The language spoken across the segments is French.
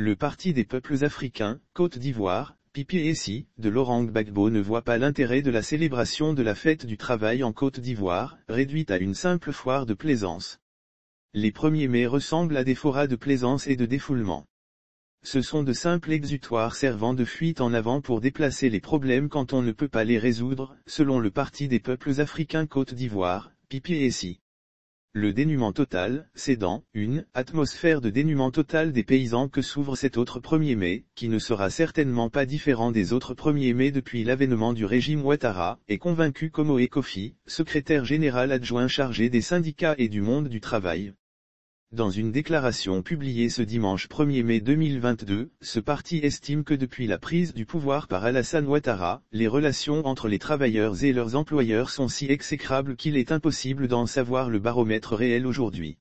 Le Parti des peuples africains, Côte d'Ivoire, PPAC, de Laurent Gbagbo ne voit pas l'intérêt de la célébration de la fête du travail en Côte d'Ivoire, réduite à une simple foire de plaisance. Les 1er mai ressemblent à des forats de plaisance et de défoulement. Ce sont de simples exutoires servant de fuite en avant pour déplacer les problèmes quand on ne peut pas les résoudre, selon le Parti des peuples africains Côte d'Ivoire, PPAC. Le dénuement total, c'est dans une atmosphère de dénuement total des paysans que s'ouvre cet autre 1er mai, qui ne sera certainement pas différent des autres 1er mai depuis l'avènement du régime Ouattara, est convaincu comme Kofi, secrétaire général adjoint chargé des syndicats et du monde du travail. Dans une déclaration publiée ce dimanche 1er mai 2022, ce parti estime que depuis la prise du pouvoir par Alassane Ouattara, les relations entre les travailleurs et leurs employeurs sont si exécrables qu'il est impossible d'en savoir le baromètre réel aujourd'hui.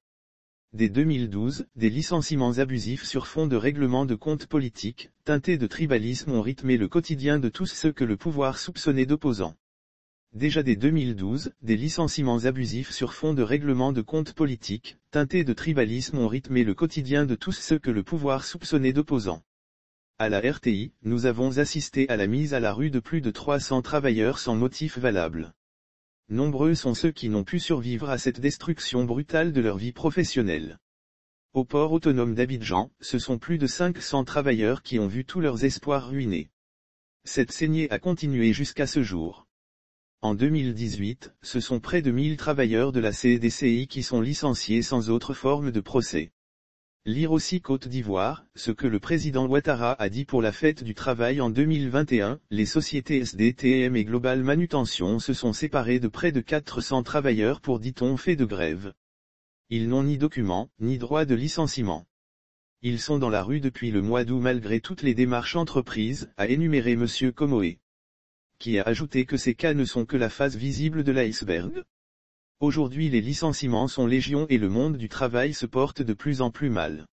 Dès 2012, des licenciements abusifs sur fond de règlement de comptes politiques, teintés de tribalisme ont rythmé le quotidien de tous ceux que le pouvoir soupçonnait d'opposants. Déjà dès 2012, des licenciements abusifs sur fond de règlement de comptes politiques, teintés de tribalisme ont rythmé le quotidien de tous ceux que le pouvoir soupçonnait d'opposants. À la RTI, nous avons assisté à la mise à la rue de plus de 300 travailleurs sans motif valable. Nombreux sont ceux qui n'ont pu survivre à cette destruction brutale de leur vie professionnelle. Au port autonome d'Abidjan, ce sont plus de 500 travailleurs qui ont vu tous leurs espoirs ruinés. Cette saignée a continué jusqu'à ce jour. En 2018, ce sont près de 1000 travailleurs de la CDCI qui sont licenciés sans autre forme de procès. Lire aussi Côte d'Ivoire, ce que le président Ouattara a dit pour la fête du travail en 2021, les sociétés SDTM et Global Manutention se sont séparées de près de 400 travailleurs pour dit-on fait de grève. Ils n'ont ni document, ni droit de licenciement. Ils sont dans la rue depuis le mois d'août malgré toutes les démarches entreprises, a énuméré M. Comoé qui a ajouté que ces cas ne sont que la face visible de l'iceberg. Aujourd'hui les licenciements sont légion et le monde du travail se porte de plus en plus mal.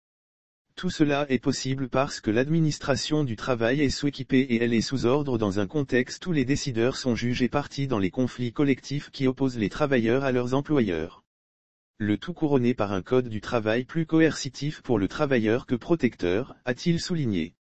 Tout cela est possible parce que l'administration du travail est sous-équipée et elle est sous ordre dans un contexte où les décideurs sont jugés partis dans les conflits collectifs qui opposent les travailleurs à leurs employeurs. Le tout couronné par un code du travail plus coercitif pour le travailleur que protecteur, a-t-il souligné.